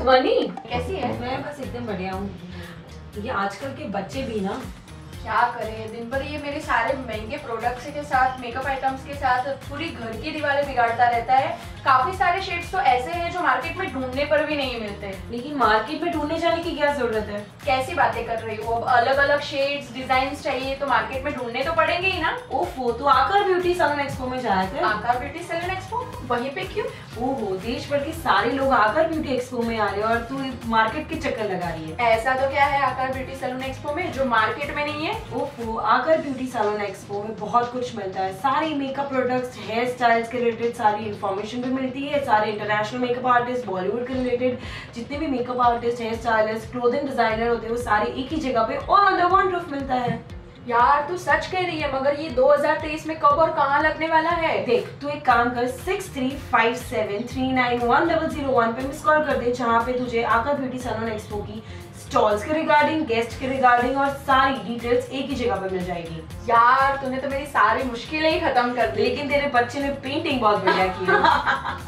ध्वनि। कैसी है? मैं बस एकदम बढ़िया हूँ। ये आजकल के बच्चे भी ना। क्या करें? दिन भर ये मेरे सारे महँगे प्रोडक्ट्स के साथ मेकअप आइटम्स के साथ पूरी घर की दीवारें बिगाड़ता रहता है। काफ़ी सारे शेड्स तो ऐसे हैं जो मार्केट में ढूँढने पर भी नहीं मिलते। लेकिन मार्केट में ढूँढने जाने की क्या ज़रूरत है? कैसी बातें कर रही हो? अब अलग अलग शेड्स डिज़ाइन चाहिए तो मार्केट में ढूँढने तो पड़ेंगे ही ना। ओफो तो आकर ब्यूटी सैलून एक्सपो में जाए थे। आकार ब्यूटी सैलून वहीं पे क्यों? ओहो देश भर के सारे लोग आकर ब्यूटी एक्सपो में आ रहे हैं और तू मार्केट के चक्कर लगा रही है। ऐसा तो क्या है आकार ब्यूटी सैलून एक्सपो में जो मार्केट में नहीं है? ओफो आकर ब्यूटी सैलून एक्सपो में बहुत कुछ मिलता है। सारे मेकअप प्रोडक्ट्स हेयर स्टाइल्स के रिलेटेड सारी इन्फॉर्मेशन भी मिलती है। सारे इंटरनेशनल मेकअप आर्टिस्ट बॉलीवुड के रिलेटेड जितने भी makeup artist hair stylist clothing designer होते हैं वो सारे एक ही जगह पे और अंडर वन रूफ मिलता है। यार तू सच कह रही है मगर ये 2023 में कब और कहाँ लगने वाला है? देख तू एक काम कर six three five seven three nine one double zero one पे मिस कॉल कर दे जहाँ पे तुझे आकर ब्यूटी सलोन एक्सपो की स्टॉल्स के रिगार्डिंग गेस्ट के रिगार्डिंग और सारी डिटेल्स एक ही जगह पर मिल जाएगी। यार तूने तो मेरी सारी मुश्किलें ही खत्म कर दी। लेकिन तेरे बच्चे ने पेंटिंग बहुत बढ़िया की